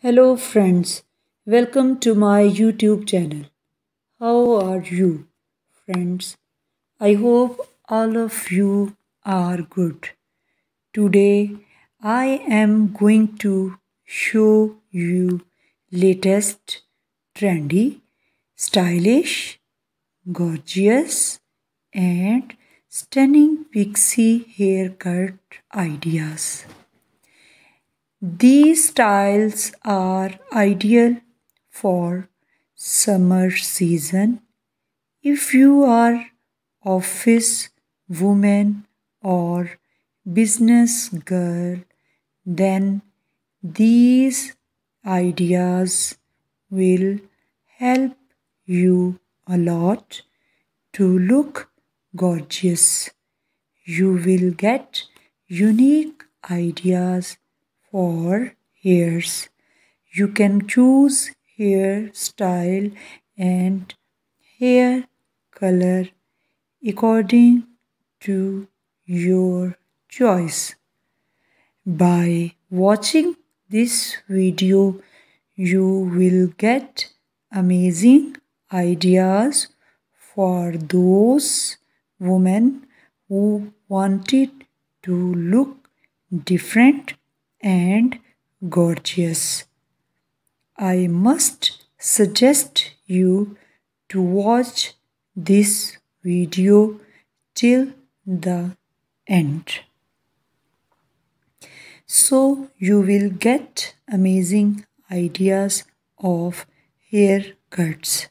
Hello, friends. Welcome to my YouTube channel. How are you, friends? I hope all of you are good. Today, I am going to show you latest, trendy, stylish, gorgeous, and stunning pixie haircut ideas. These styles are ideal for summer season. If you are office woman or business girl, then these ideas will help you a lot to look gorgeous. You will get unique ideas for hairs. You can choose hair style and hair color according to your choice. By watching this video, you will get amazing ideas for those women who wanted to look different and gorgeous. I must suggest you to watch this video till the end. So you will get amazing ideas of haircuts.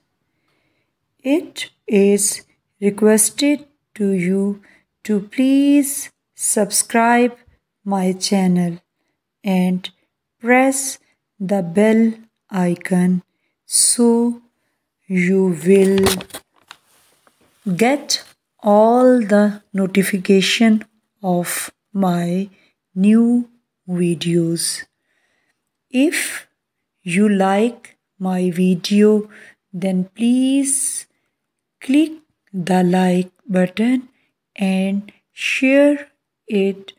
It is requested to you to please subscribe my channel and press the bell icon so you will get all the notification of my new videos. If you like my video then please click the like button and share it